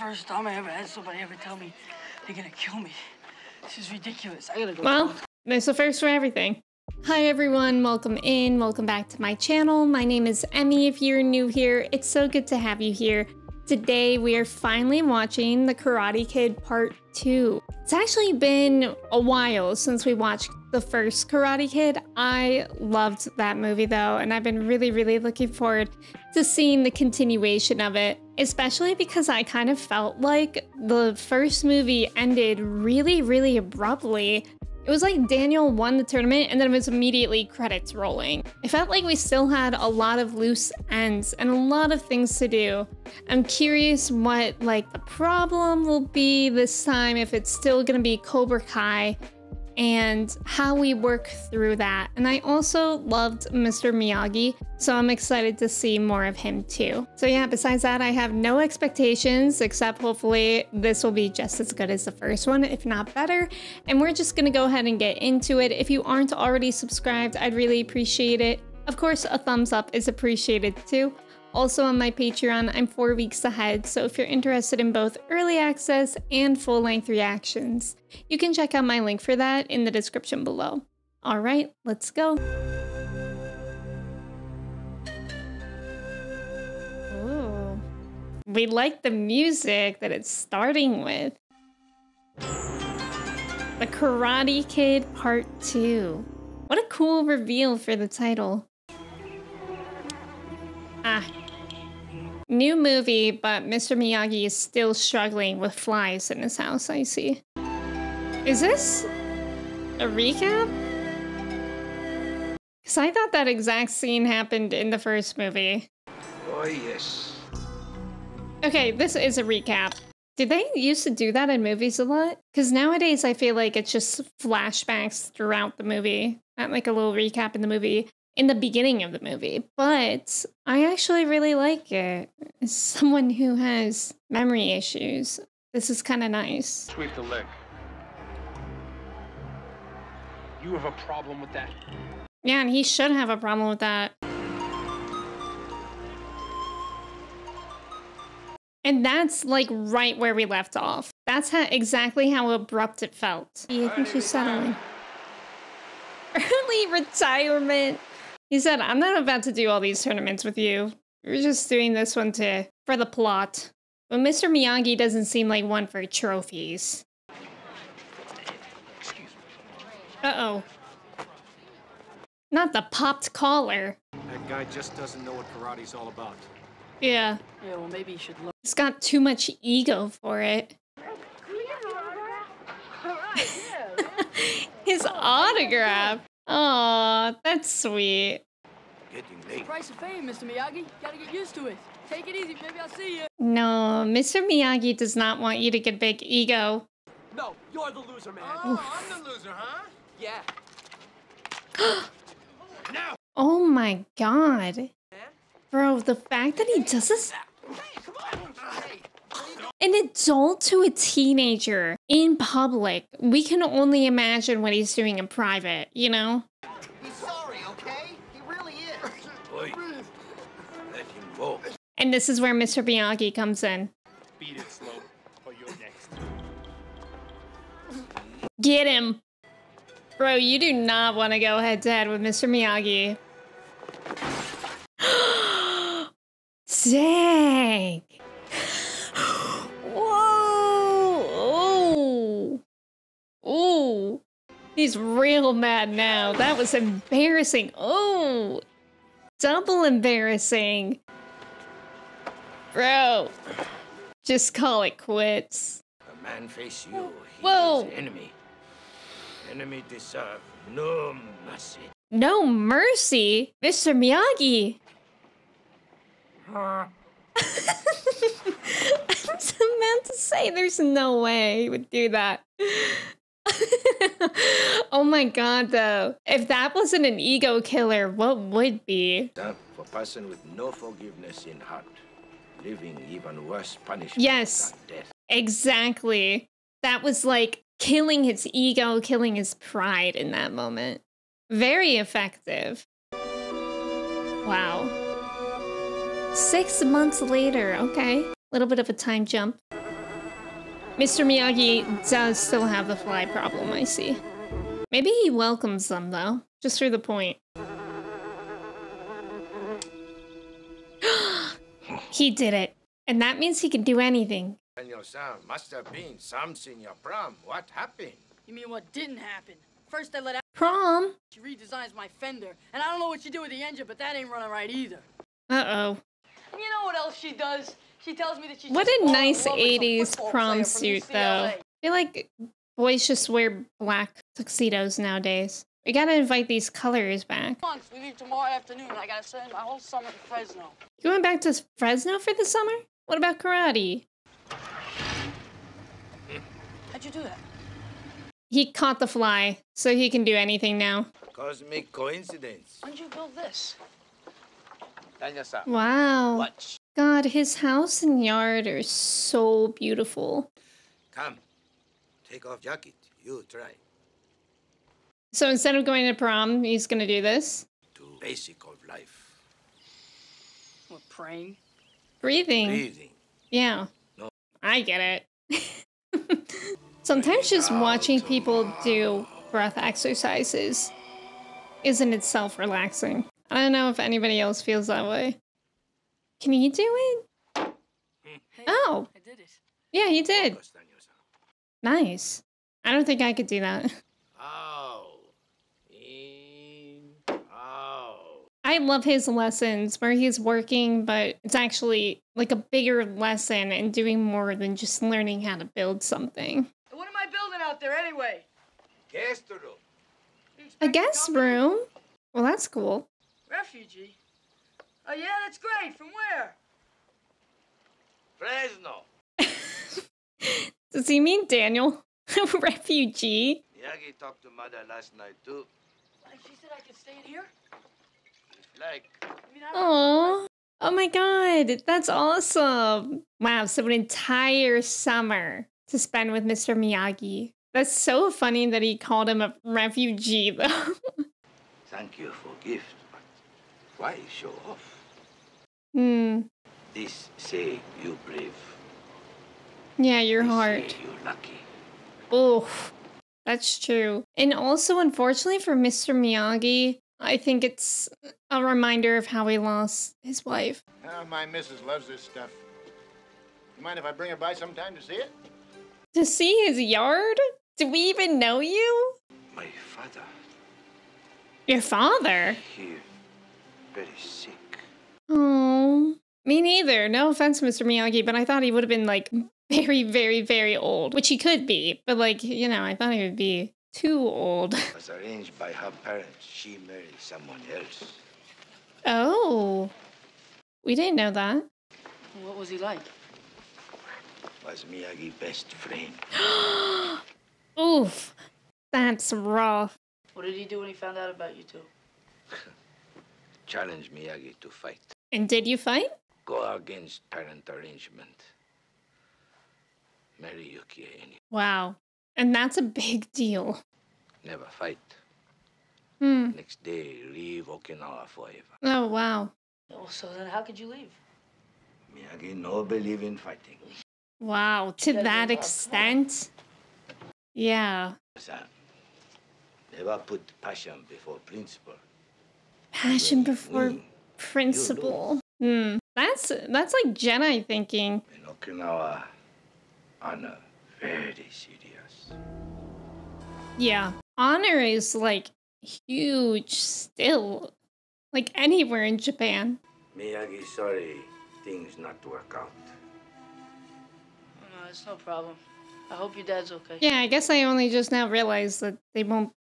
first time I ever had somebody ever tell me they're gonna kill me. This is ridiculous. I gotta go. Well, there's a first for everything. Hi everyone, welcome in, welcome back to my channel. My name is Emme if you're new here. It's so good to have you here. Today we are finally watching The Karate Kid Part 2. It's actually been a while since we watched the first Karate Kid. I loved that movie though, and I've been really, really looking forward to seeing the continuation of it, especially because I kind of felt like the first movie ended really, really abruptly. It was like Daniel won the tournament and then it was immediately credits rolling. It felt like we still had a lot of loose ends and a lot of things to do. I'm curious what like the problem will be this time, if it's still gonna be Cobra Kai and how we work through that. And I also loved Mr. Miyagi, so I'm excited to see more of him too. So yeah, besides that, I have no expectations except hopefully this will be just as good as the first one, if not better. And we're just gonna go ahead and get into it. If you aren't already subscribed, I'd really appreciate it. Of course, a thumbs up is appreciated too. Also on my Patreon, I'm four weeks ahead, so if you're interested in both early access and full-length reactions, you can check out my link for that in the description below. Alright, let's go! Ooh. We like the music that it's starting with. The Karate Kid Part 2. What a cool reveal for the title. Ah, New movie, but Mr. Miyagi is still struggling with flies in his house, I see. Is this a recap? Because I thought that exact scene happened in the first movie. Oh, yes. Okay, this is a recap. Did they used to do that in movies a lot? Because nowadays I feel like it's just flashbacks throughout the movie, not like a little recap in the movie in the beginning of the movie, but I actually really like it. As someone who has memory issues, this is kind of nice. Sweep the leg. You have a problem with that? Yeah, and he should have a problem with that. And that's like right where we left off. That's how exactly how abrupt it felt. Yeah, I think she's settling. Early retirement. He said, I'm not about to do all these tournaments with you. We're just doing this one to for the plot. But Mr. Miyagi doesn't seem like one for trophies. Uh-oh. Not the popped collar. That guy just doesn't know what karate's all about. Yeah. Yeah, well, maybe you should look. He's got too much ego for it. His autograph. Aw, that's sweet. Getting late. Price of fame, Mr. Miyagi. Gotta get used to it. Take it easy. Maybe I'll see you. No, Mr. Miyagi does not want you to get big ego. No, you're the loser, man. Oh, I'm the loser, huh? Yeah. No! Oh my god. Bro, the fact that he does this an adult to a teenager in public, we can only imagine what he's doing in private, you know? He's sorry, okay? He really is. Oi. Let him go. And this is where Mr. Miyagi comes in. Beat it slow, or you're next. Get him! Bro, you do not want to go head to head with Mr. Miyagi. Dang! Ooh! He's real mad now. That was embarrassing. Oh! Double embarrassing. Bro. Just call it quits. A man face you. He Whoa. enemy. Enemy deserve no mercy. No mercy? Mr. Miyagi! I was about to say, there's no way he would do that. oh my god, though. If that wasn't an ego killer, what would be? That for person with no forgiveness in heart, living even worse punishment Yes. than death. Exactly. That was like killing his ego, killing his pride in that moment. Very effective. Wow. Six months later, okay. Little bit of a time jump. Mr. Miyagi does still have the fly problem, I see. Maybe he welcomes them, though, just for the point. he did it. And that means he can do anything. Daniel-san must have been something in your prom. What happened? You mean what didn't happen? First I let out Prom? she redesigns my fender, and I don't know what she do with the engine, but that ain't running right either. Uh-oh. You know what else she does? She tells me that she's What a nice love with some 80s prom suit, though. I feel like boys just wear black tuxedos nowadays. We gotta invite these colors back. Months, we leave tomorrow afternoon. I gotta spend my whole summer in Fresno. You going back to Fresno for the summer? What about karate? How'd you do that? He caught the fly, so he can do anything now. Cosmic coincidence. When'd you build this? Daniel-san, Wow. watch. God, his house and yard are so beautiful. Come. Take off jacket. You try. So instead of going to prom, he's gonna do this. To basic of life. We're praying. Breathing. Breathing. Yeah. No. I get it. Sometimes just watching people do breath exercises is in itself relaxing. I don't know if anybody else feels that way. Can you do it? Hmm. Oh. Hey, Oh, I did it. yeah, you did. Nice. I don't think I could do that. Out. Oh. In. Out. I love his lessons where he's working, but it's actually like a bigger lesson and doing more than just learning how to build something. What am I building out there anyway? Guest room. A guest room? Well, that's cool. Refugee. Oh yeah, that's great. From where? Fresno. Does he mean Daniel? Refugee? Miyagi talked to mother last night too. Like she said I could stay in here. If like. I mean, I Oh, oh my god, that's awesome. Wow, so an entire summer to spend with Mr. Miyagi. That's so funny that he called him a refugee, though. Thank you for gift, but why show off? Hmm. This say you brave. Yeah, your This heart. Say you lucky. Oh, that's true. And also, unfortunately for Mr. Miyagi, I think it's a reminder of how he lost his wife. Ah, my missus loves this stuff. You mind if I bring her by sometime to see it? To see his yard? Do we even know you? My father, Your father? he very sick. Oh, me neither. No offense, Mr. Miyagi, but I thought he would have been like very, very, very old, which he could be. But like, you know, I thought he would be too old. It Was arranged by her parents. She married someone else. Oh, we didn't know that. What was he like? Was Miyagi best friend. Oof, that's rough. What did he do when he found out about you two? Challenged Miyagi to fight. And did you fight? Go against parent arrangement. Marry Yuki any. Wow. And that's a big deal. Never fight. Hmm. Next day, leave Okinawa forever. Oh, wow. Oh, so then how could you leave? Miyagi no believe in fighting. Wow. To that extent? Yeah. Son, never put passion before principle. Passion before win, principle. Hmm. That's that's like Jedi thinking. In Okinawa, honor very serious. Yeah. Honor is like huge still. Like anywhere in Japan. Miyagi sorry things not work out. Oh, no, it's no problem. I hope your dad's okay. Yeah, I guess I only just now realized that they won't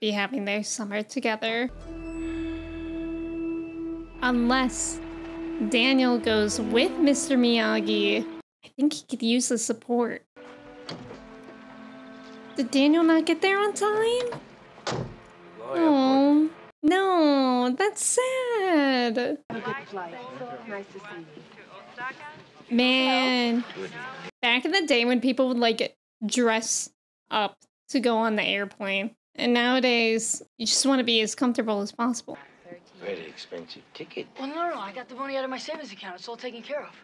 be having their summer together. Unless Daniel goes with Mr. Miyagi. I think he could use the support. Did Daniel not get there on time? Oh, no, that's sad. Man, back in the day when people would like dress up to go on the airplane, and nowadays you just want to be as comfortable as possible. Very expensive ticket. Well, no, no, I got the money out of my savings account. It's all taken care of.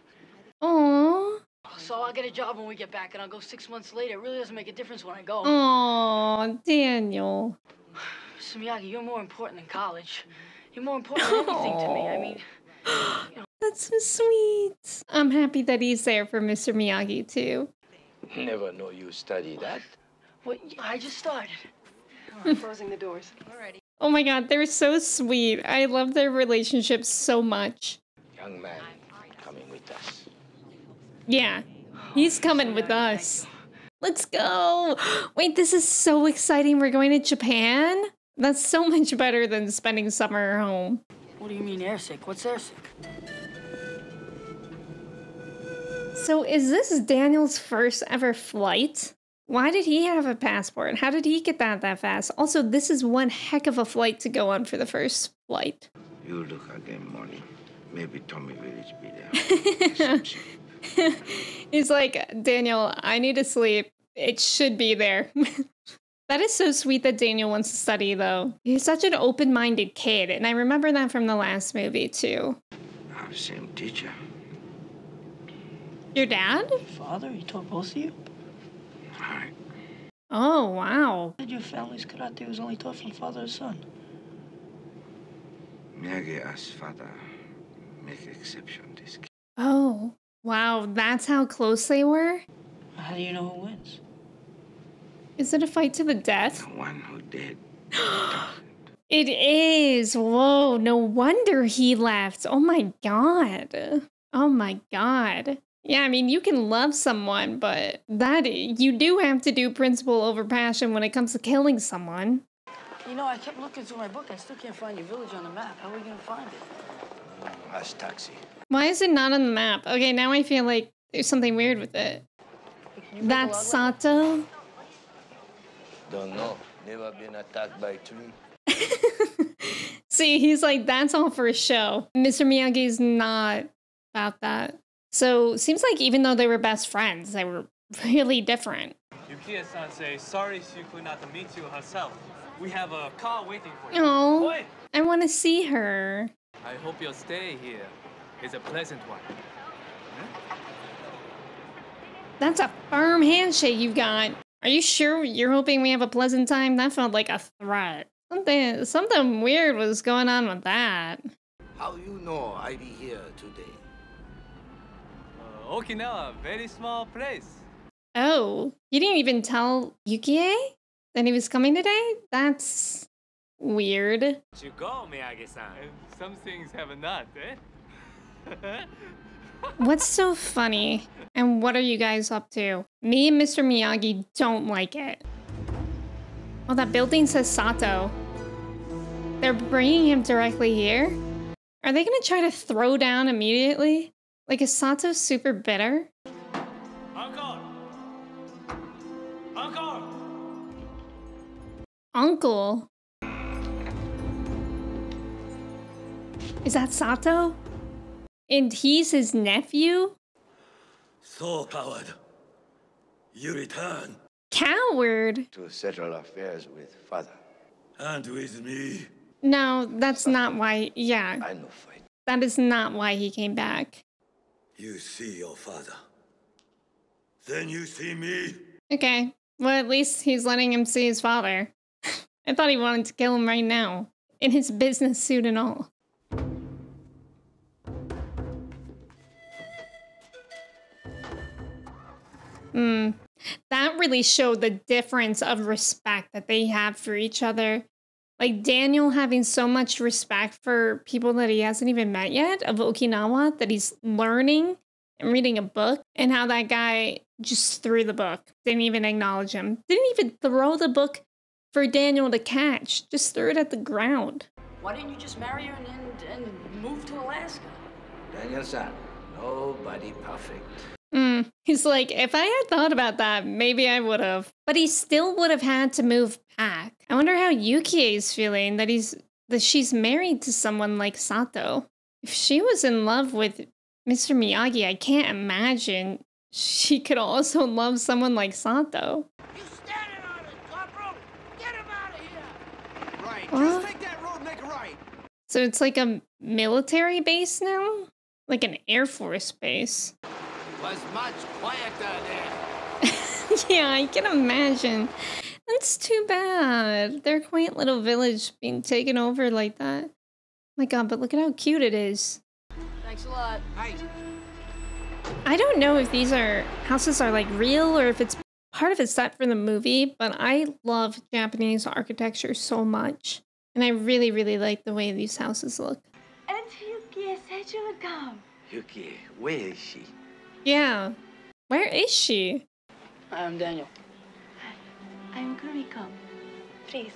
Oh, So I'll get a job when we get back, and I'll go six months later. It really doesn't make a difference when I go. Oh, Daniel. Mr. Miyagi, you're more important than college. You're more important than anything to me. I mean, That's so sweet. I'm happy that he's there for Mr. Miyagi too. Never know you study that. what? I just started. Closing the doors. Alrighty. Oh my god, they're so sweet. I love their relationship so much. Young man coming with us. Yeah, he's coming with us. Let's go. Wait, this is so exciting. We're going to Japan? That's so much better than spending summer at home. What do you mean airsick? What's airsick? So, is this Daniel's first ever flight? Why did he have a passport? How did he get that that fast? Also, this is one heck of a flight to go on for the first flight. You look again, Molly. Maybe Tomi Village be there. Get some sleep. He's like, Daniel, I need to sleep. It should be there. that is so sweet that Daniel wants to study, though. He's such an open minded kid, and I remember that from the last movie, too. Our same teacher. Your dad? Father? He taught both of you? Hi. Oh, wow. Did your family's karate was only taught from father to son. Miyagi as father make exception this case. Oh, wow. That's how close they were? How do you know who wins? Is it a fight to the death? The one who did. It is. Whoa, no wonder he left. Oh my god. Oh my god. Yeah, I mean, you can love someone, but that you do have to do principle over passion when it comes to killing someone. You know, I kept looking through my book. I still can't find your village on the map. How are we gonna find it? Mm, Ask taxi. Why is it not on the map? Okay, now I feel like there's something weird with it. Can you make a That's? Sato. Don't know. Never been attacked by tree. See, he's like, that's all for a show. Mr. Miyagi's not about that. So seems like even though they were best friends, they were really different. Yukiya-san says sorry she could not meet you herself. We have a car waiting for you. Oh, Oi! I want to see her. I hope your stay here is a pleasant one. That's a firm handshake you've got. Are you sure you're hoping we have a pleasant time? That felt like a threat. Something something weird was going on with that. How you know I be here today? Okinawa, very small place. Oh, you didn't even tell Yukie that he was coming today? That's weird. You go, Miyagi-san. some things have not, eh? What's so funny? And what are you guys up to? Me and Mr. Miyagi don't like it. Oh, that building says Sato. They're bringing him directly here? Are they gonna try to throw down immediately? Like, is Sato super bitter? Uncle! Uncle! Uncle? Is that Sato? And he's his nephew? So, coward. You return, Coward? To settle affairs with father. and with me. No, that's not why. Yeah, I no fight. that is not why he came back. You see your father. Then you see me. Okay, well, at least he's letting him see his father. I thought he wanted to kill him right now, in his business suit and all. Hmm. That really showed the difference of respect that they have for each other. Like Daniel having so much respect for people that he hasn't even met yet of Okinawa, that he's learning and reading a book, and how that guy just threw the book, didn't even acknowledge him, didn't even throw the book for Daniel to catch, just threw it at the ground. Why didn't you just marry her and, and, and move to Alaska? Daniel-san, nobody perfect. Mm. He's like, if I had thought about that, maybe I would have. But he still would have had to move back. I wonder how Yukie is feeling that he's that she's married to someone like Sato. If she was in love with Mr. Miyagi, I can't imagine she could also love someone like Sato. You standing on it, Corporal! Get him out of here! Right. What? Just take that road, make a right. So it's like a military base now? Like an Air Force base. What was much quieter there. yeah, I can imagine. That's too bad. Their quaint little village being taken over like that. My god, but look at how cute it is. Thanks a lot. Hey, I don't know if these are houses are like real or if it's part of a set for the movie, but I love Japanese architecture so much. And I really, really like the way these houses look. And Yukie said you would come. Yukie, where is she? Yeah. Where is she? I'm Daniel. Hi. I'm Kumiko. Please.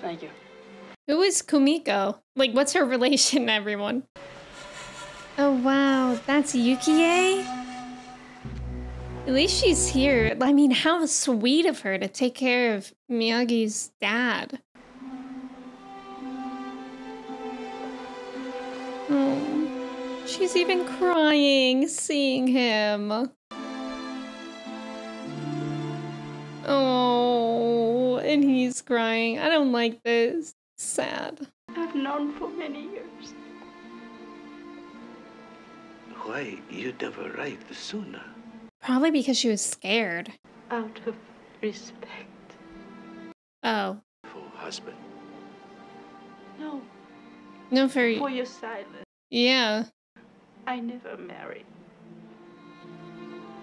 Thank you. Who is Kumiko? Like, what's her relation, everyone? Oh, wow. That's Yukie? At least she's here. I mean, how sweet of her to take care of Miyagi's dad. Oh, she's even crying seeing him. Oh, and he's crying. I don't like this. Sad. I've known for many years. Why you'd never arrived sooner? Probably because she was scared. Out of respect. Oh. For husband. No, No, for. for your silence. Yeah. I never married.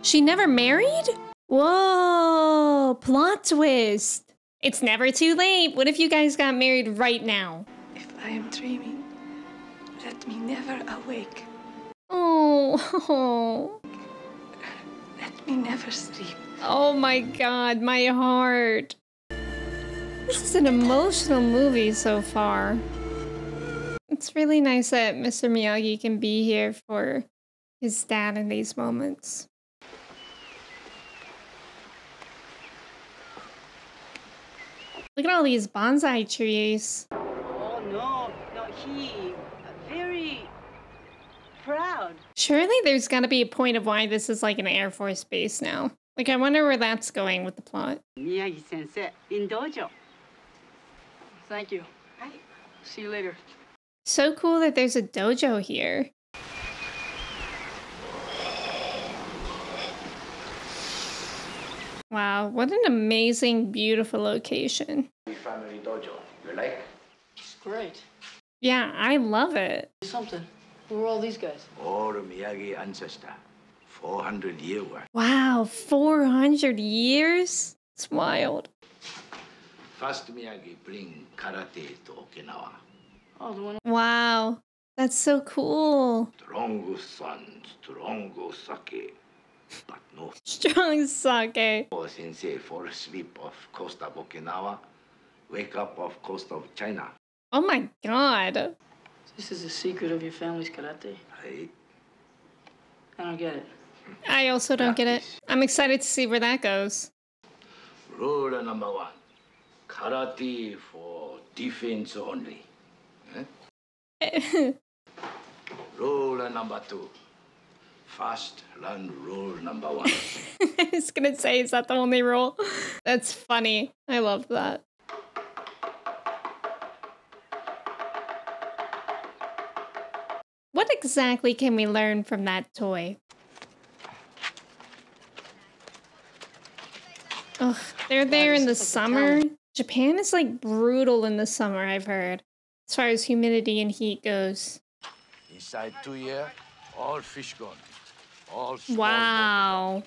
She never married? Whoa! Plot twist! It's never too late. What if you guys got married right now? If I am dreaming, let me never awake. Oh. Let me never sleep. Oh my god, my heart. This is an emotional movie so far. It's really nice that Mr. Miyagi can be here for his dad in these moments. Look at all these bonsai trees. Oh no, no, he uh, very proud. Surely there's got to be a point of why this is like an Air Force base now. Like, I wonder where that's going with the plot. Miyagi sensei in dojo. Thank you. Hi. See you later. So cool that there's a dojo here. Wow, what an amazing, beautiful location. Family dojo. You like? It's great. Yeah, I love it. Something. Who are all these guys? All Miyagi ancestor. 400 year work. Wow, 400 years? It's wild. First Miyagi bring karate to Okinawa. Oh, the one. Wow, that's so cool. Strong son, strong sake. But no Strong sake. Oh, sensei fall asleep off coast of Okinawa. Wake up off coast of China. Oh my god. This is the secret of your family's karate. Right? I don't get it. I also don't get it. I'm excited to see where that goes. Rule number one. Karate for defense only. Rule number two. Fast learn rule number one. I was gonna say, is that the only rule? That's funny. I love that. What exactly can we learn from that toy? Ugh, they're there in the summer. Japan is like brutal in the summer, I've heard, as far as humidity and heat goes. Inside two year, all fish gone. All small Wow.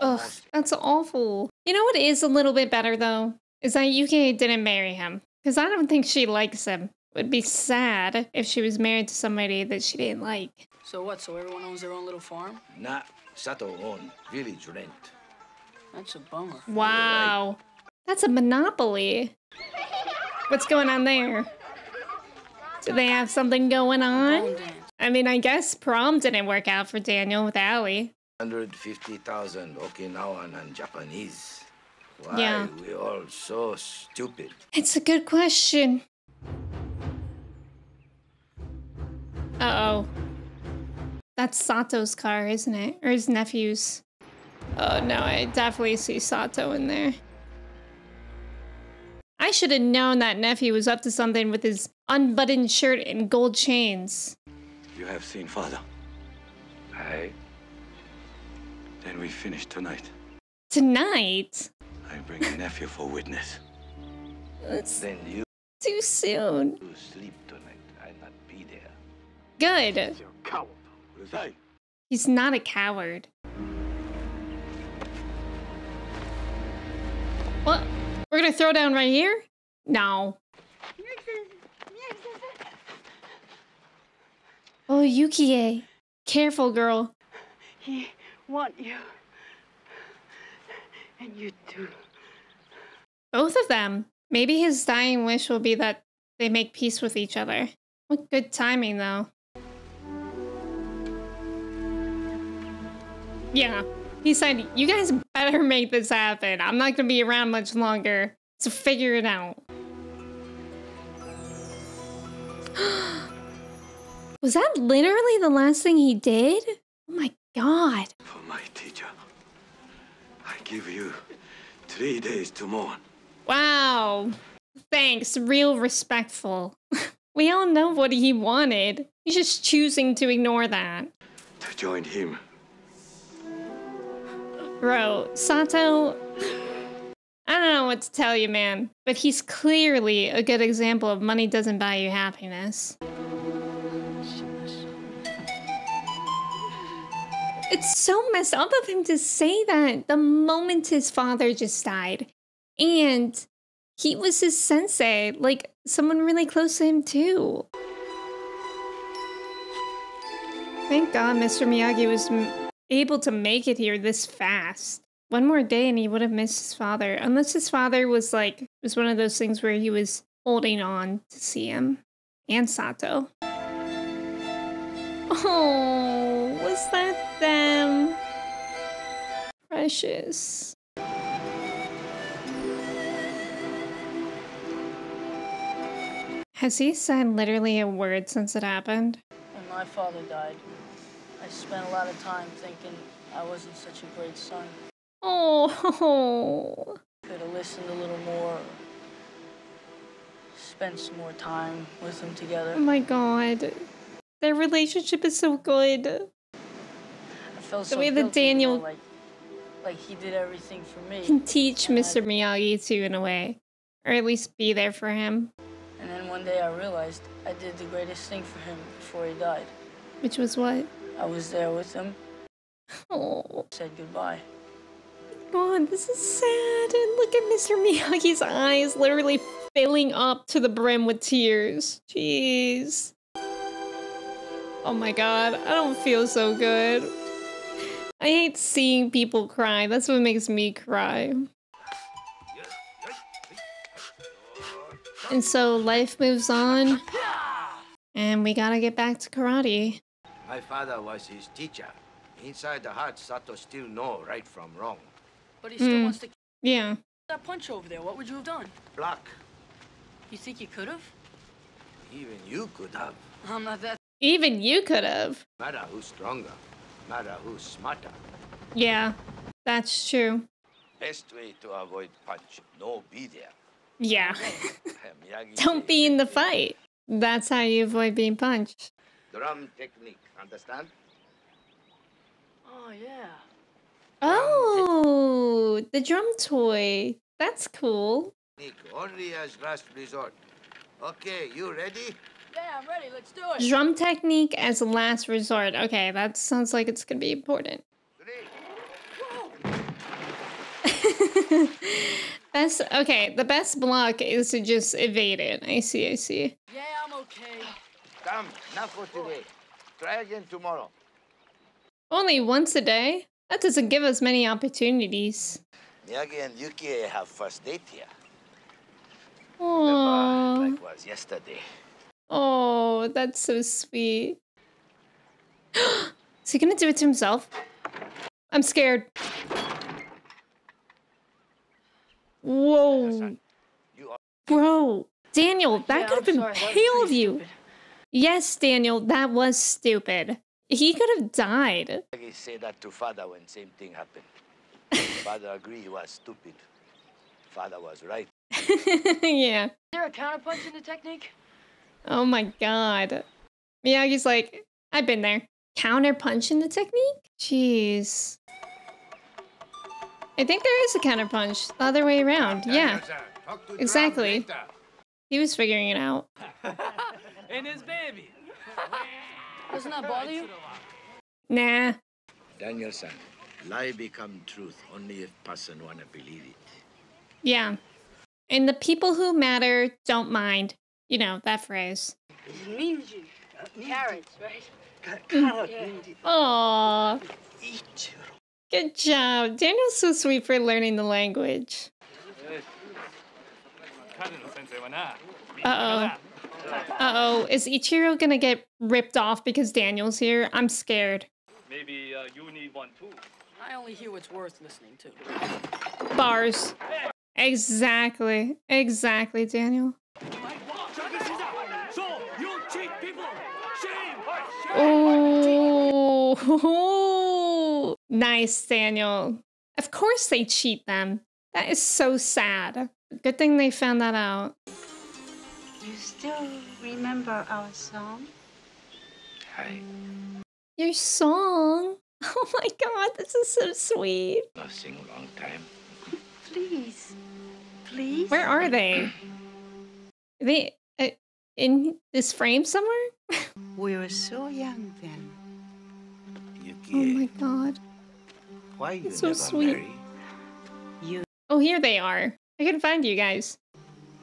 Ugh, that's awful. You know what is a little bit better though? Is that Yukie didn't marry him. Because I don't think she likes him. It would be sad if she was married to somebody that she didn't like. So what? So everyone owns their own little farm? Nah, Sato own village rent. That's a bummer. Wow. That's a monopoly. What's going on there? Do they have something going on? I mean, I guess prom didn't work out for Daniel with Ali. 150,000 Okinawan and Japanese. Why Yeah. we all so stupid? It's a good question. Uh oh. That's Sato's car, isn't it? Or his nephew's. Oh no, I definitely see Sato in there. I should have known that nephew was up to something with his unbuttoned shirt and gold chains. You have seen father. Aye. Then we finish tonight. Tonight? I bring a nephew for witness. That's Then you too soon. sleep tonight. I not be there. Good. You're a coward. What is I? He's not a coward. What? We're gonna throw down right here? No. Oh, Yukie. Careful, girl. He want you. And you too. Both of them. Maybe his dying wish will be that they make peace with each other. What good timing, though. Yeah. He said, You guys better make this happen. I'm not gonna be around much longer. So figure it out. Was that literally the last thing he did? Oh my god. For my teacher. I give you three days to mourn. Wow. Thanks. Real respectful. we all know what he wanted. He's just choosing to ignore that. To join him. Bro, Sato. I don't know what to tell you, man, but he's clearly a good example of money doesn't buy you happiness. It's so messed up of him to say that the moment his father just died. And he was his sensei, like someone really close to him, too. Thank God Mr. Miyagi was able to make it here this fast. One more day and he would have missed his father. Unless his father was like, it was one of those things where he was holding on to see him. And Sato. Oh, was that them? Precious. Has he said literally a word since it happened? When my father died, I spent a lot of time thinking I wasn't such a great son. Oh, Could have listened a little more. Spent some more time with them together. oh my god. Their relationship is so good. I felt The so way that guilty, you know, Daniel- like, like he did everything for me. Can teach and I- Mr. Miyagi too, in a way. Or at least be there for him. And then one day I realized I did the greatest thing for him before he died. Which was what? I was there with him, Oh, said goodbye. God, this is sad. And look at Mr. Miyagi's eyes literally filling up to the brim with tears. Jeez. Oh my god, I don't feel so good. I hate seeing people cry. That's what makes me cry. And so life moves on. And we gotta get back to karate. My father was his teacher. Inside the heart, Sato still know right from wrong. But he still Hmm. wants to Yeah. that punch over there. What would you have done? Block. You think you could have? Even you could have. I'm not that. Even you could have. Matter who's stronger. Matter who's smarter. Yeah, that's true. Best way to avoid punch. No be there. Yeah. Don't be in the fight. That's how you avoid being punched. Drum technique. Understand? Oh yeah. Oh, the drum toy. That's cool. Technique only as last resort. Okay, you ready? Yeah, I'm ready. Let's do it. Drum technique as a last resort. Okay, that sounds like it's gonna be important. Best okay, the best block is to just evade it. I see, I see. Yeah, I'm okay. Come, not for today. Try again tomorrow. Only once a day? That doesn't give us many opportunities. Miyagi and Yukie have first date here. Oh, Like was yesterday. oh, that's so sweet. Is he gonna do it to himself? I'm scared. Whoa. Bro, Daniel, that Yeah, could have I'm been sorry, that was paled pretty you. Stupid. Yes, Daniel, that was stupid. He could have died. Miyagi say that to father when same thing happened. father agreed he was stupid. Father was right. yeah. Is there a counterpunch in the technique? Oh my god. Miyagi's like, I've been there. Counter punch in the technique? Jeez. I think there is a counterpunch the other way around. Yeah, exactly. He was figuring it out. and his baby. Doesn't that bother you? Nah. Daniel-san, lie become truth only if person wanna believe it. Yeah. And the people who matter don't mind. You know, that phrase. Minji. Carrots, right? Aww. Good job. Daniel's so sweet for learning the language. Uh-oh. Uh-oh. Is Ichiro gonna get ripped off because Daniel's here? I'm scared. Maybe uh, you need one too. I only hear what's worth listening to. Bars. Exactly. Exactly, Daniel. So, you cheat people! Shame! Oh, nice, Daniel. Of course they cheat them. That is so sad. Good thing they found that out. You still remember our song? I Your song. Oh my god, this is so sweet. not sing long time. Please. Please? Where are they? Are they uh, in this frame somewhere? We were so young then. Oh my god. why you That's so never sweet. marry? You Oh, here they are. I can find you guys.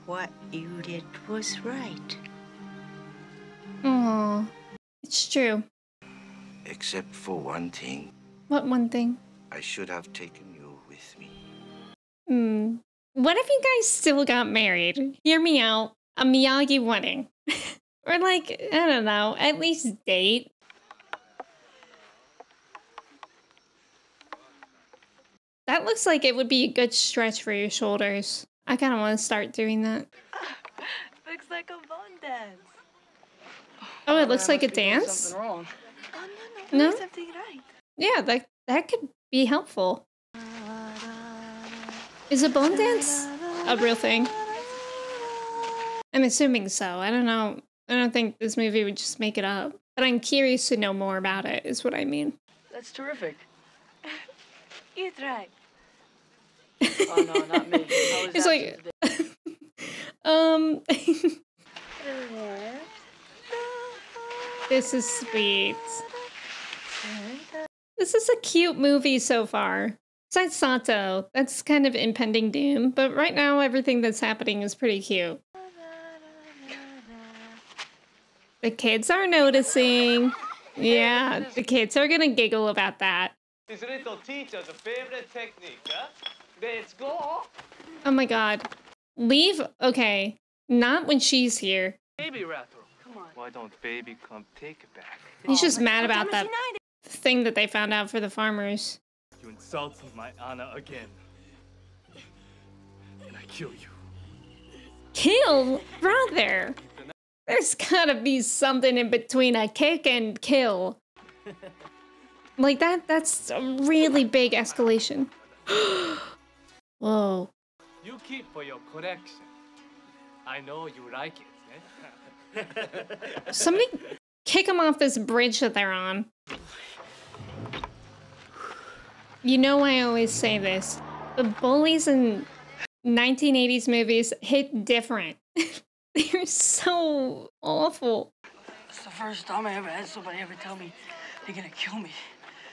What you did was right. Oh, it's true. Except for one thing, What one thing? I should have taken you with me. Hmm. What if you guys still got married? Hear me out. A Miyagi wedding. or like, I don't know, at least date. That looks like it would be a good stretch for your shoulders. I kind of want to start doing that. Looks like a bone dance. Oh, it looks like a must be doing dance? Wrong. Oh no, no, No? something right. Yeah, that that could be helpful. Is a bone dance a real thing? I'm assuming so. I don't know. I don't think this movie would just make it up. But I'm curious to know more about it, is what I mean. That's terrific. You try. Oh no, not me. I It's like- um, this is sweet. This is a cute movie so far. Besides Sato, that's kind of impending doom, but right now everything that's happening is pretty cute. The kids are noticing. Yeah, the kids are gonna giggle about that. His little teacher's favorite technique, huh? Let's go. Oh my god. Leave? Okay. Not when she's here. Baby Rato. Come on. Why don't baby come take it back? He's just oh mad about that thing that they found out for the farmers. You insulted my honor again. And I kill you. Kill? Brother! There's gotta be something in between a kick and kill. Like that, that's a really big escalation. Whoa. You keep for your collection. I know you like it, eh? Somebody kick them off this bridge that they're on. You know, I always say this, but bullies in 1980s movies hit different. They're so awful. It's the first time I ever had somebody ever tell me they're gonna kill me.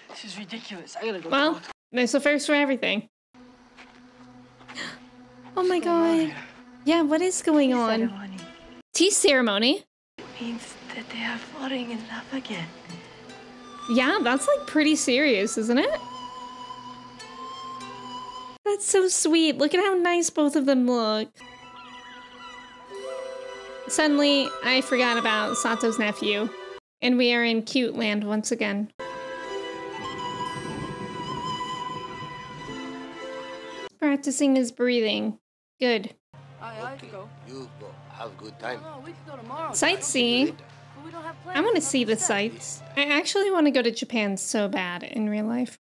This is ridiculous. I gotta go. Well, talk to- there's a first for everything. Oh my god. Yeah, what is going on? Ceremony Tea ceremony? means that they are falling in love again. Yeah, that's like pretty serious, isn't it? That's so sweet. Look at how nice both of them look. Suddenly, I forgot about Sato's nephew. And we are in cute land once again. Practicing his breathing. Good. I, I have to go. You go. Have good time. No, we can go tomorrow. Sightseeing. But we don't have plans. I want to see the sights. I actually want to go to Japan so bad in real life.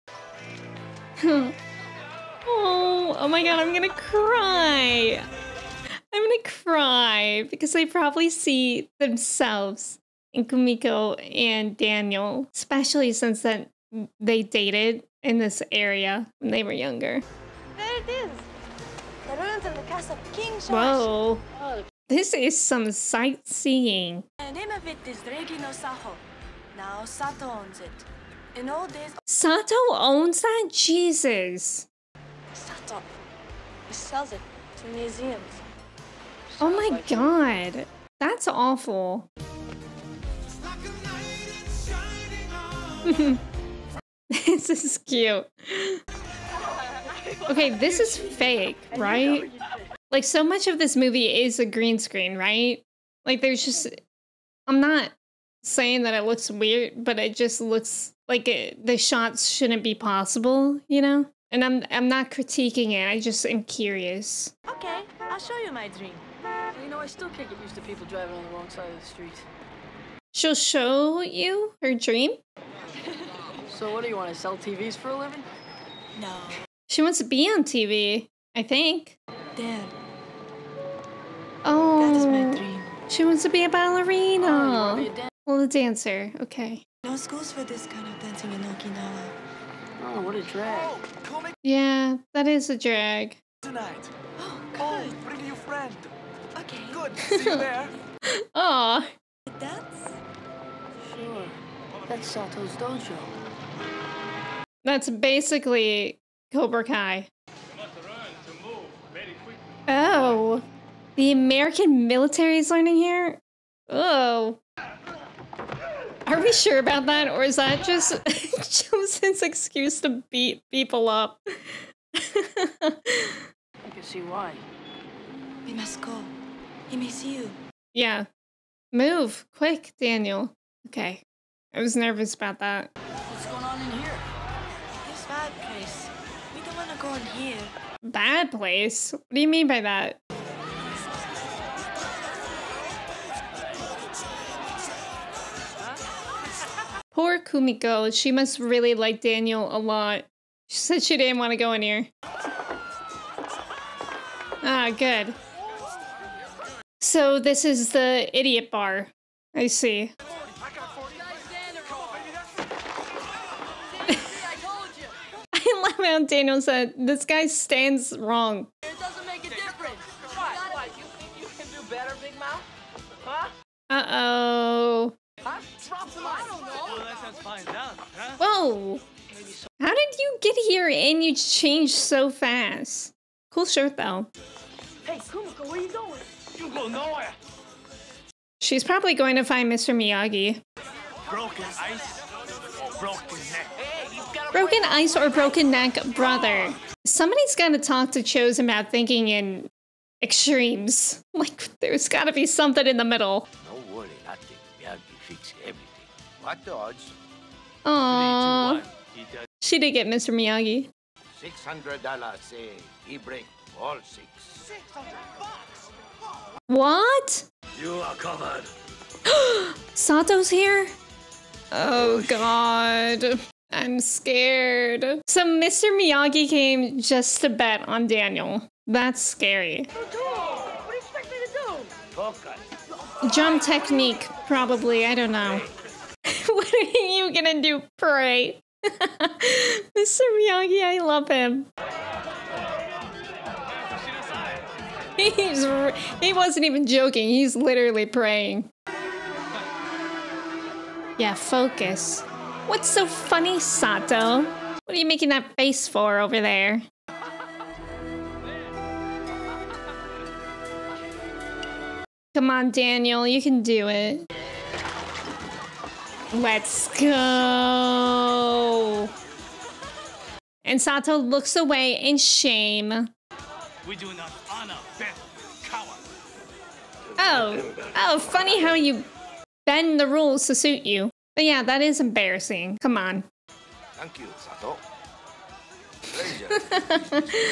oh, oh my god, I'm gonna cry. I'm gonna cry because they probably see themselves in Kumiko and Daniel, especially since that they dated in this area when they were younger. There it is. The ruins of the castle of King George. Whoa. This is some sightseeing. The name of it is Regi no Saho. Now Sato owns it. In old days, Sato owns that? Jesus. Sato. He sells it to museums. Oh my god. That's awful. this is cute. Okay, this is fake, right? Like, so much of this movie is a green screen, right? Like, there's just. I'm not saying that it looks weird, but it just looks like it, the shots shouldn't be possible, you know? And I'm I'm not critiquing it. I just am curious. Okay, I'll show you my dream. You know, I still can't get used to people driving on the wrong side of the street. She'll show you her dream. So what do you want to sell TVs for a living? No. She wants to be on TV, I think. Dad, Oh, that is my dream. she wants to be a ballerina. Oh, you be a dan- well, a dancer. Okay. No schools for this kind of dancing in Okinawa. Oh, what a drag. Oh, yeah, that is a drag. Tonight. Oh, Oh, good. bring your friend. Okay. Good. See you there. Aw. Dance? Sure. That's Sato's dojo. That's basically Cobra Kai. Oh. The American military is learning here? Oh. Are we sure about that? Or is that just Joseph's excuse to beat people up? I can see why. We must go. He may see you. yeah. Move. Quick, Daniel. Okay. I was nervous about that. Bad place? What do you mean by that? Poor Kumiko. She must really like Daniel a lot. She said she didn't want to go in here. Ah, good. So this is the idiot bar. I see. I love how Daniel said, this guy stands wrong. It doesn't make a difference. What? What? You think you can do better, Big Mouth? Huh? Uh-oh. Huh? Drop some I don't know. Well, let's find out, huh? Whoa! How did you get here and you changed so fast? Cool shirt though. Hey, Kumiko, where are you going? You go nowhere. She's probably going to find Mr. Miyagi. Broken ice. Broken Broken ice or broken neck, brother. Somebody's got to talk to Chozen about thinking in extremes. Like, there's got to be something in the middle. No worry, nothing. Miyagi fix everything. What the odds? Aww. He does. She did get Mr. Miyagi. Six hundred dollars. Say he break all six. Six hundred bucks. What? You are covered. Sato's here? Oh god. I'm scared. So Mr. Miyagi came just to bet on Daniel. That's scary. Jump technique, probably. I don't know. what are you gonna do? Pray. Mr. Miyagi, I love him. He's, he wasn't even joking. He's literally praying. Yeah, focus. What's so funny, Sato? What are you making that face for over there? Come on, Daniel, you can do it. Let's go. And Sato looks away in shame. We do not honor coward. Oh, oh, funny how you bend the rules to suit you. But yeah, that is embarrassing. Come on. Thank you, Sato.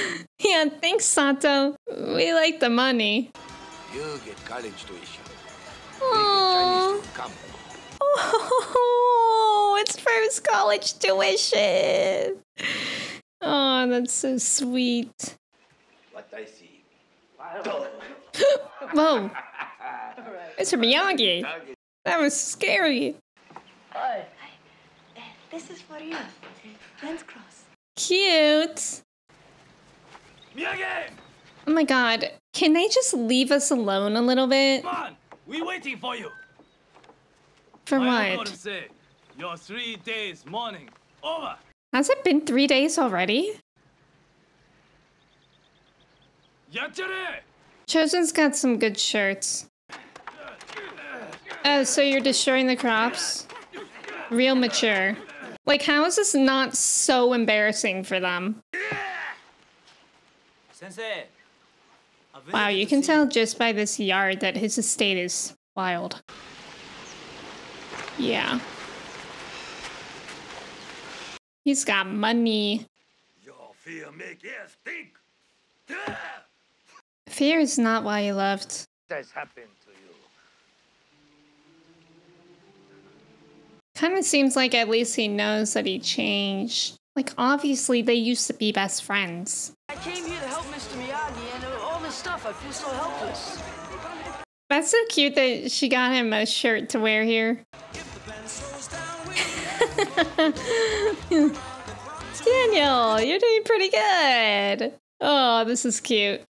Yeah, thanks, Sato. We like the money. you get college tuition. Aww. Chinese to come. Oh, it's for his college tuition. Oh, that's so sweet. What I see. Whoa. Mr. Miyagi. That was scary. Hi. Uh, this is for you. Dance cross. Cute. Miyagi! Oh my god. Can they just leave us alone a little bit? Come on! We waiting for you! For I am what? gonna say, your three days morning over! Has it been three days already? Yachere! Chosen's got some good shirts. Oh, so you're destroying the crops? Real mature. Like, how is this not so embarrassing for them? Wow, you can tell just by this yard that his estate is wild. Yeah. He's got money. Your fear make air stink. Fear is not why he left. What has happened to you? Kind of seems like at least he knows that he changed. Like, obviously, they used to be best friends. I came here to help Mr. Miyagi and all this stuff. I feel so helpless. That's so cute that she got him a shirt to wear here. Daniel, you're doing pretty good. Oh, this is cute.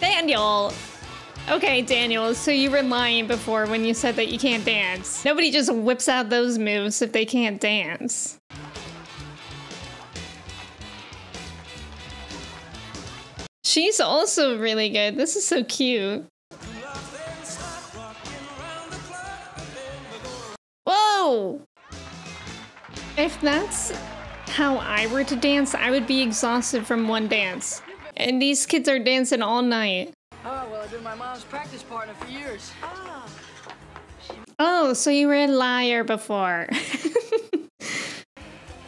Daniel. Okay, Daniel, so you were lying before when you said that you can't dance. Nobody just whips out those moves if they can't dance. She's also really good. This is so cute. Whoa! If that's how I were to dance, I would be exhausted from one dance. And these kids are dancing all night. Oh, well, I've been my mom's practice partner for years. Oh, so you were a liar before.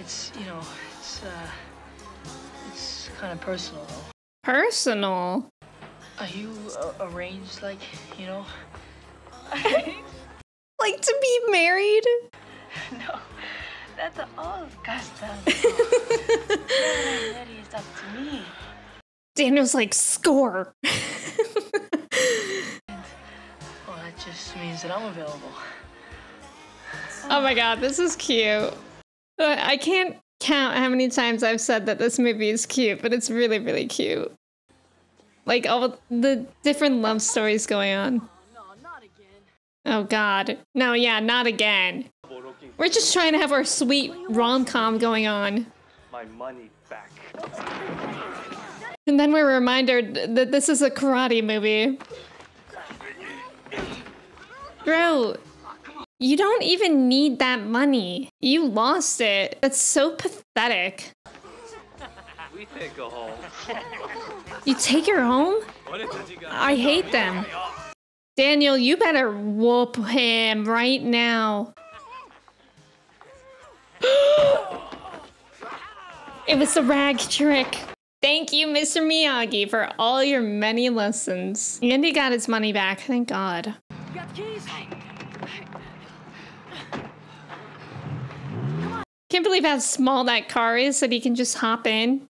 It's, you know, it's, uh, it's kind of personal, though. Personal. Are you uh, arranged, like, you know? Like to be married? no, that's all custom. That is up to me. Daniel's like, score. Well, that just means that I'm available. Oh my god, this is cute. Uh, I can't count how many times I've said that this movie is cute, but it's really, really cute. Like all the different love stories going on. Oh god. No, yeah, not again. We're just trying to have our sweet rom-com going on. My money back. And then we're reminded that this is a karate movie. Bro, you don't even need that money. You lost it. That's so pathetic. We take go home. You take her home? I hate them. Daniel, you better whoop him right now. it was the rag trick. Thank you, Mr. Miyagi, for all your many lessons. Andy got his money back, thank God. You got the keys? Can't believe how small that car is that he can just hop in.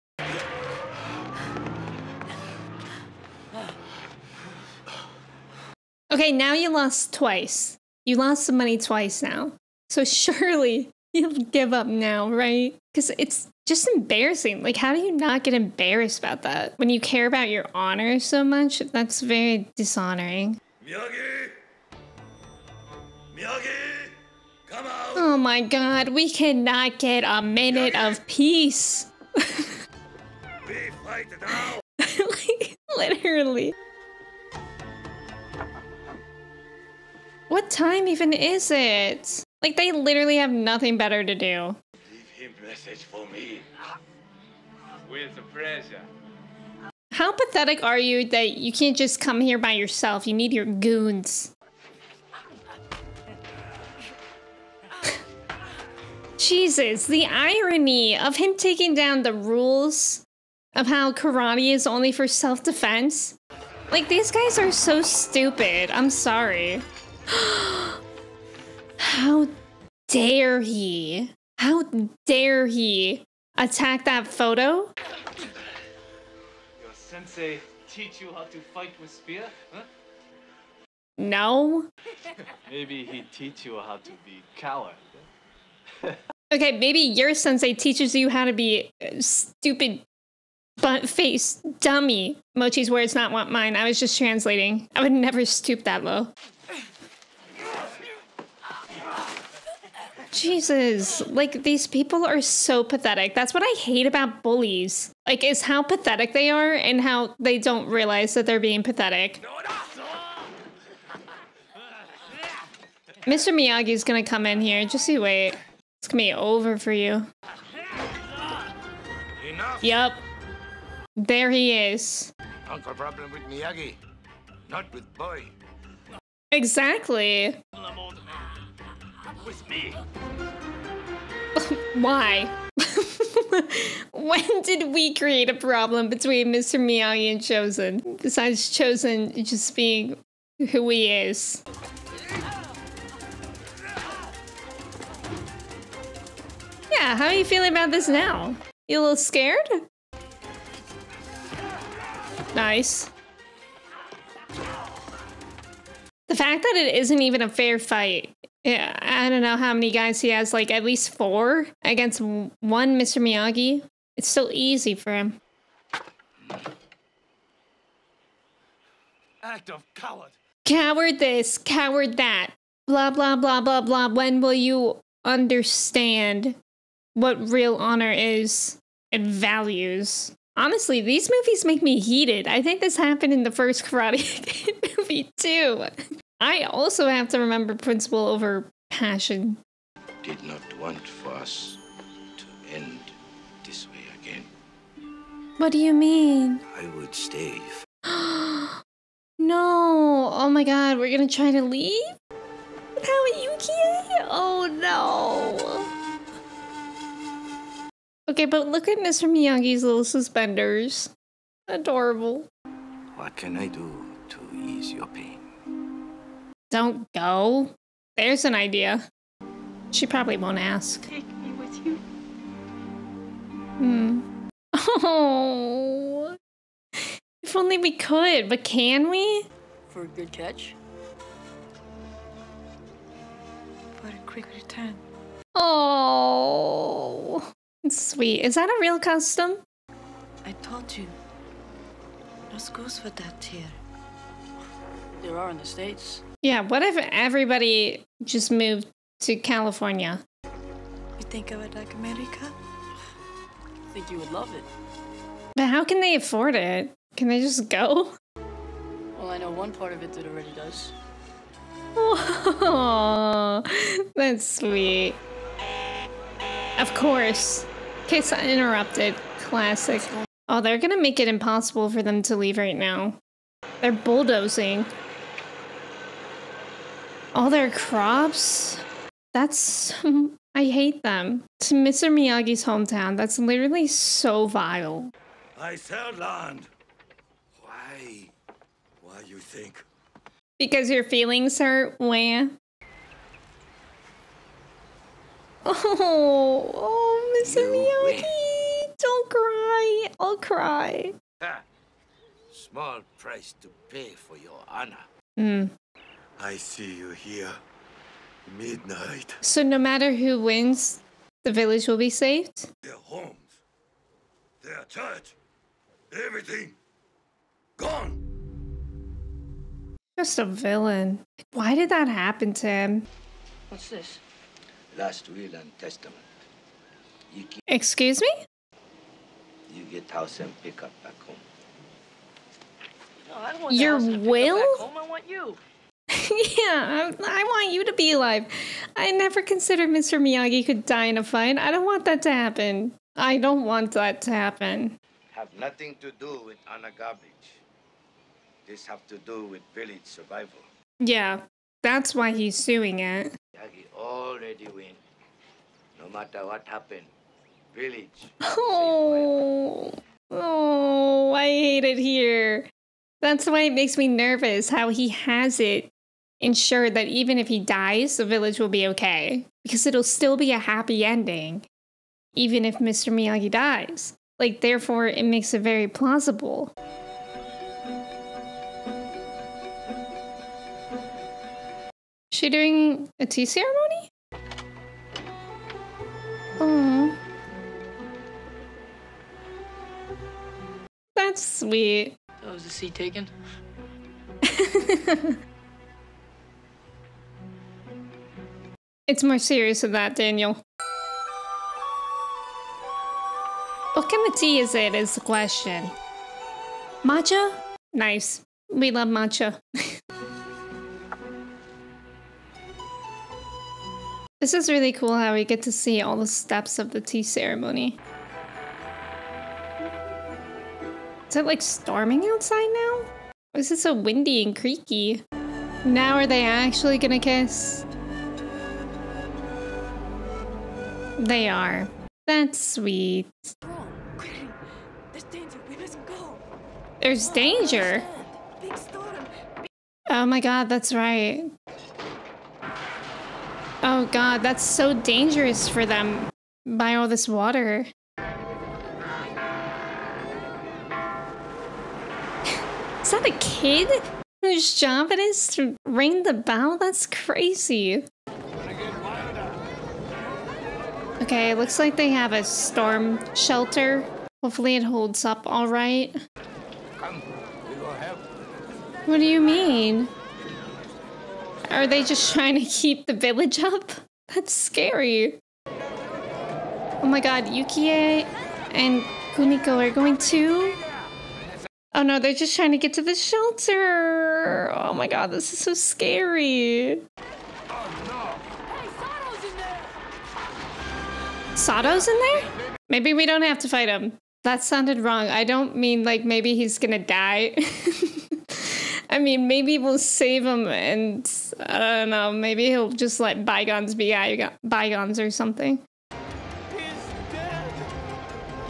Okay, now you lost twice. You lost the money twice now. So surely you'll give up now, right? Because it's just embarrassing. Like, how do you not get embarrassed about that? When you care about your honor so much, that's very dishonoring. Miyagi! Miyagi! Come out! Oh my god, we cannot get a minute of peace. We fight now! like, literally. What time even is it? Like, they literally have nothing better to do. Message for me. With pleasure. How pathetic are you that you can't just come here by yourself? You need your goons. Jesus, the irony of him taking down the rules of how karate is only for self defense. Like, these guys are so stupid. I'm sorry. How dare he? How dare he attack that photo? Your sensei teach you how to fight with spear? Huh? No. Maybe he teach you how to be coward. Okay, maybe your sensei teaches you how to be uh, stupid Butt face dummy. Mochi's words, not want mine. I was just translating. I would never stoop that low. Jesus, like these people are so pathetic. That's what I hate about bullies. Like, is how pathetic they are and how they don't realize that they're being pathetic. Mr. Miyagi's gonna come in here. Just you wait. It's gonna be over for you. Enough. Yup. There he is. Uncle problem with Miyagi, not with boy. Exactly. With me. Why? when did we create a problem between Mr. Miyagi and Chozen? Besides Chozen just being who he is. Yeah, how are you feeling about this now? You a little scared? Nice. The fact that it isn't even a fair fight. Yeah, I don't know how many guys he has, like at least four against one Mr. Miyagi. It's so easy for him. Act of coward. Coward this, coward that. Blah, blah, blah, blah, blah. When will you understand what real honor is and values? Honestly, these movies make me heated. I think this happened in the first Karate Kid movie too. I also have to remember principle over passion. Did not want for us to end this way again. What do you mean? I would stay. No. Oh my god, we're gonna try to leave? Without Yukie? Oh no. Okay, but look at Mr. Miyagi's little suspenders. Adorable. What can I do to ease your pain? Don't go. There's an idea. She probably won't ask. Take me with you. Hmm. Oh. If only we could, but can we? For a good catch? For a quick return. Oh. Sweet. Is that a real custom? I told you. No schools for that here. There are in the States. Yeah, what if everybody just moved to California? You think I would like America? I think you would love it. But how can they afford it? Can they just go? Well, I know one part of it that already does. Oh, that's sweet. Of course. Case interrupted. Classic. Oh, they're gonna make it impossible for them to leave right now. They're bulldozing. All their crops? That's. I hate them. To Mr. Miyagi's hometown, that's literally so vile. I sell land. Why? Why you think? Because your feelings hurt, Wah. Oh, oh, Mr. Miyagi, don't cry. I'll cry. Ha! Small price to pay for your honor. Hmm. I see you here. Midnight. So no matter who wins, the village will be saved? Their homes. Their church. Everything. Gone. Just a villain. Why did that happen to him? What's this? Last will and testament. You keep, Excuse me? you get house and pick up back home. No, I don't want Your house to pick will? Back home. I want you. yeah, I, I want you to be alive. I never considered Mr. Miyagi could die in a fight. I don't want that to happen. I don't want that to happen. Have nothing to do with honor garbage. This have to do with village survival. Yeah, that's why he's suing it. Yagi already win. No matter what happened, village. Oh, oh, I hate it here. That's why it makes me nervous how he has it ensured that even if he dies, the village will be okay. Because it'll still be a happy ending, even if Mr. Miyagi dies. Like, therefore, it makes it very plausible. She doing a tea ceremony? Oh. That's sweet. So is the seat taken? It's more serious than that, Daniel. What kind of tea is it, is the question. Matcha? Nice. We love matcha. this is really cool how we get to see all the steps of the tea ceremony. Is it like storming outside now? Or is it so windy and creaky? Now are they actually gonna kiss? They are. That's sweet. There's danger. Oh my god, that's right. Oh god, that's so dangerous for them by all this water. is that a kid whose job it is to ring the bell? That's crazy. Okay, looks like they have a storm shelter. Hopefully it holds up all right. What do you mean? Are they just trying to keep the village up? That's scary. Oh my god, Yukie and Kumiko are going too? Oh no, they're just trying to get to the shelter. Oh my god, this is so scary. Sato's in there? Maybe we don't have to fight him. That sounded wrong. I don't mean like maybe he's gonna die. I mean, maybe we'll save him and I don't know, maybe he'll just let bygones be bygones or something.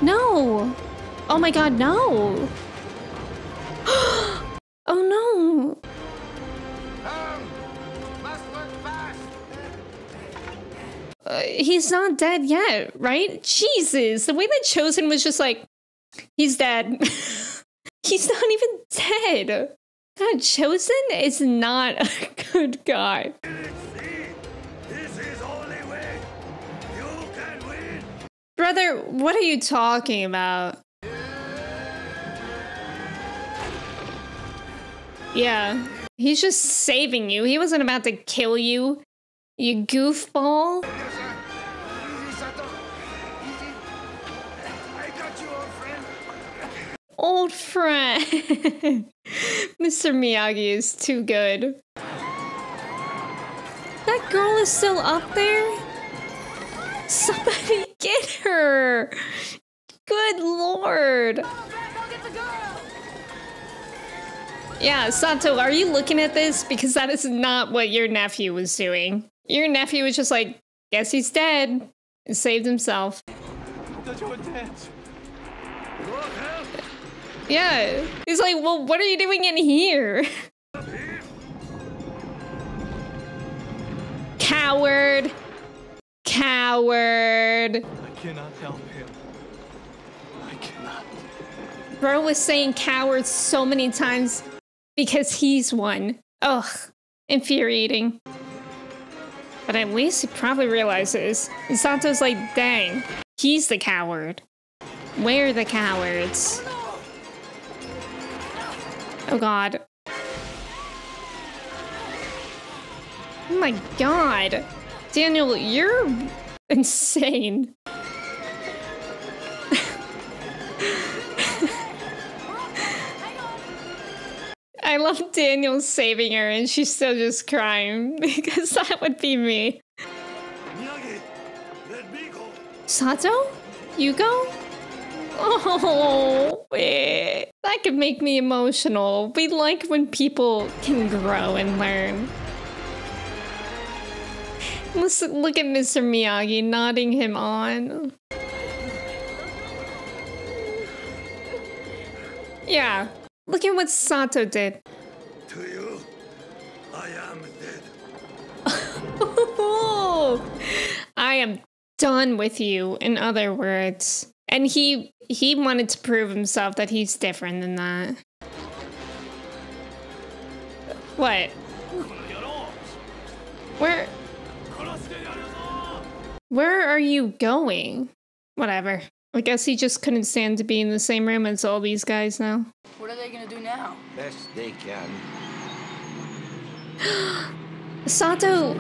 No! Oh my god, no! oh no! Uh, he's not dead yet, right? Jesus, the way that Chozen was just like, he's dead. he's not even dead. God, Chozen is not a good guy. Brother, what are you talking about? Yeah, he's just saving you. He wasn't about to kill you, you goofball. Old friend. Mr. Miyagi is too good. That girl is still up there? Somebody get her! Good lord! Yeah, Sato, are you looking at this? Because that is not what your nephew was doing. Your nephew was just like, guess he's dead. And saved himself. Yeah. He's like, well, what are you doing in here? Coward. Coward. I cannot help him. I cannot. Bro was saying coward so many times because he's one. Ugh. Infuriating. But at least he probably realizes. Sato's like, dang, he's the coward. We're the cowards. Oh Oh, god. Oh my god. Daniel, you're insane. I love Daniel saving her and she's still just crying because that would be me. Sato? Yugo? Oh, wait. That could make me emotional. We like when people can grow and learn. Listen, look at Mr. Miyagi nodding him on. Yeah, look at what Sato did. To you, I am dead. I am done with you, in other words. And he he wanted to prove himself that he's different than that. What? Where Where are you going? Whatever. I guess he just couldn't stand to be in the same room as all these guys now. What are they gonna do now? Best they can. Sato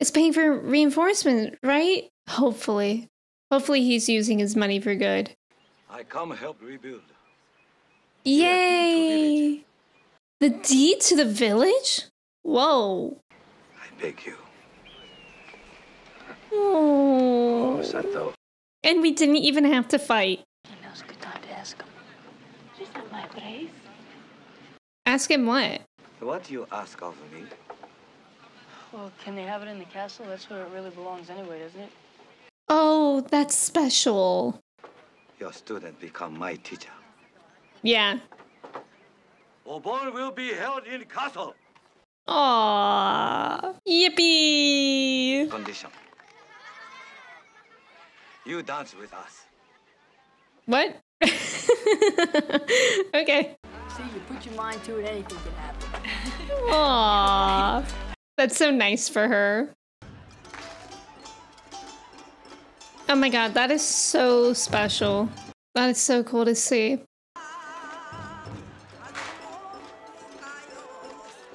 is paying for reinforcement, right? Hopefully. Hopefully he's using his money for good. I come help rebuild. Yay! The deed to the village? Whoa. I beg you. Oh. Sato. And we didn't even have to fight. Now's a good time to ask him. Is that my place? Ask him what? What do you ask of me? Well, can they have it in the castle? That's where it really belongs anyway, doesn't it? Oh, that's special. Your student become my teacher. Yeah. Obon will be held in castle. Aww. Yippee. Condition. You dance with us. What? okay. See, you put your mind to it, anything can happen. Aww. That's so nice for her. Oh my god, that is so special. That is so cool to see.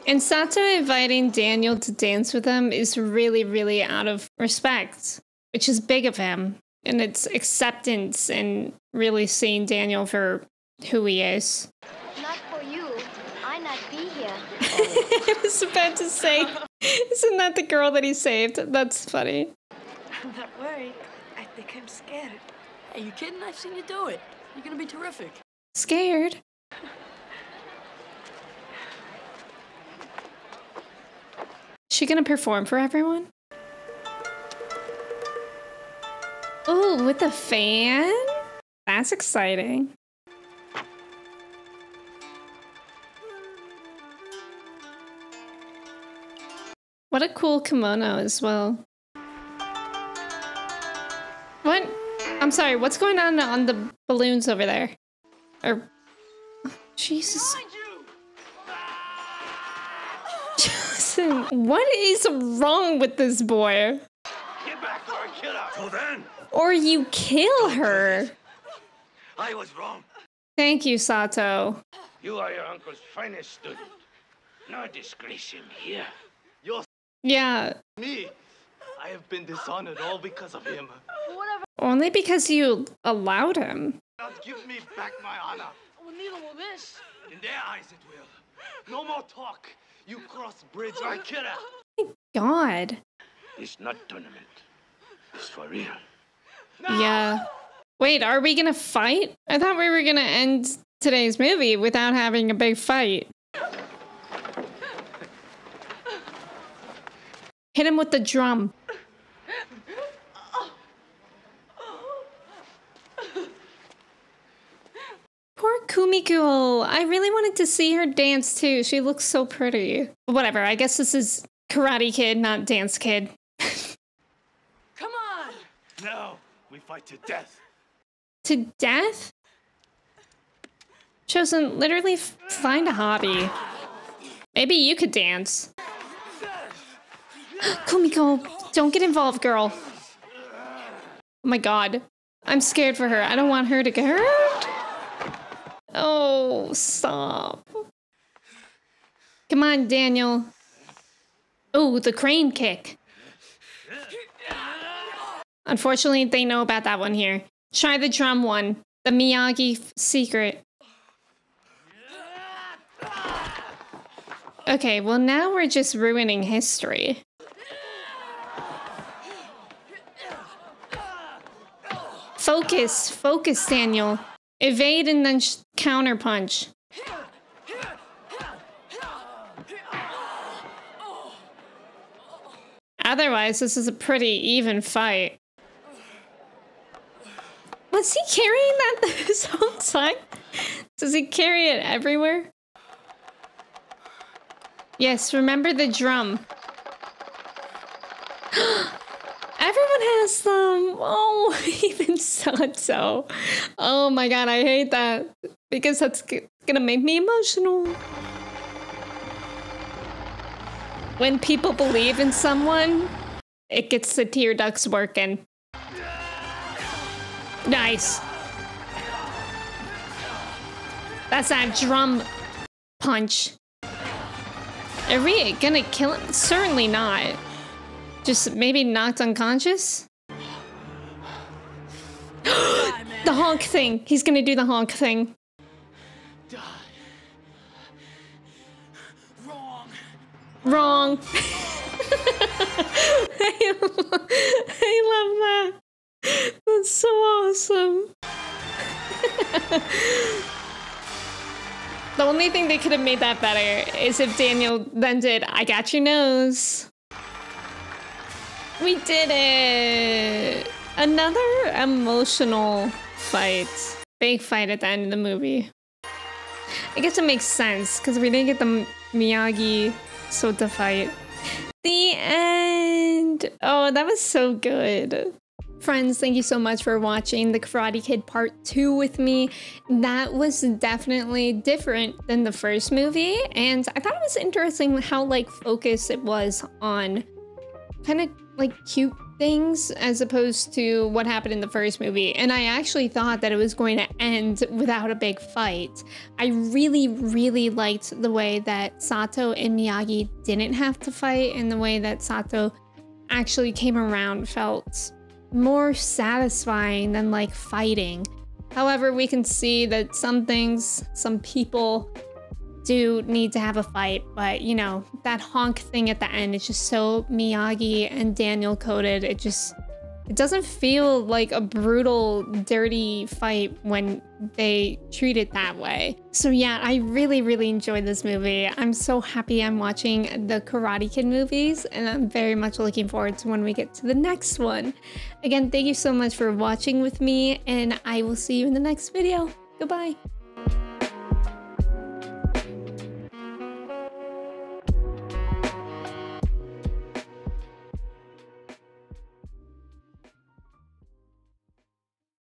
And Sato inviting Daniel to dance with him is really, really out of respect, which is big of him. And it's acceptance and really seeing Daniel for who he is. Not for you. I not be here. I was about to say, isn't that the girl that he saved? That's funny. Worried. I think I'm scared. Hey, you kidding? I've seen you do it. You're gonna be terrific. Scared? She gonna perform for everyone? Oh, with a fan? That's exciting. What a cool kimono as well. I'm sorry, what's going on on the balloons over there? Or Jesus. Justin, what is wrong with this boy? Get back or I kill her. So then, Or you kill her. I was wrong. Thank you, Sato. You are your uncle's finest student. No disgrace him here. You're Yeah, me. I have been dishonored all because of him. Only because you allowed him. Not give me back my honor. Well, neither will this. In their eyes, it will. No more talk. You cross bridge, I kill her. God. It's not tournament. It's for real. Yeah. Wait, are we gonna fight? I thought we were gonna end today's movie without having a big fight. Hit him with the drum. Poor Kumiko. I really wanted to see her dance too. She looks so pretty. Whatever, I guess this is Karate Kid, not Dance Kid. Come on! Now we fight to death. To death? Chozen, literally f- find a hobby. Maybe you could dance. Kumiko, don't get involved, girl. Oh my god. I'm scared for her. I don't want her to get hurt. Stop. Come on, Daniel. Oh, the crane kick. Unfortunately, they know about that one here. Try the drum one. The Miyagi secret. Okay, well now we're just ruining history. Focus, focus, Daniel. Evade and then sh- counter punch. Otherwise, this is a pretty even fight. Was he carrying that this whole time? Does he carry it everywhere? Yes, remember the drum. Everyone has them. Oh, even so-and-so. Oh my god, I hate that. Because that's gonna make me emotional. When people believe in someone, it gets the tear ducts working. Nice. That's that drum punch. Are we gonna kill him? Certainly not. Just maybe knocked unconscious? the honk thing. He's gonna do the honk thing. Wrong. Wrong. I, I love that. That's so awesome. the only thing they could have made that better is if Daniel then did, I got your nose. We did it! Another emotional fight. Big fight at the end of the movie. I guess it makes sense because we didn't get the Miyagi Sato fight. The end! Oh, that was so good. Friends, thank you so much for watching The Karate Kid Part 2 with me. That was definitely different than the first movie, and I thought it was interesting how like focused it was on kind of like cute things as opposed to what happened in the first movie. And I actually thought that it was going to end without a big fight. I really, really liked the way that Sato and Miyagi didn't have to fight and the way that Sato actually came around felt more satisfying than like fighting. However, we can see that some things, some people do need to have a fight, but you know, that honk thing at the end is just so Miyagi and Daniel coded. It just it doesn't feel like a brutal, dirty fight when they treat it that way. So yeah, I really, really enjoyed this movie. I'm so happy I'm watching the Karate Kid movies, and I'm very much looking forward to when we get to the next one. Again, thank you so much for watching with me, and I will see you in the next video. Goodbye.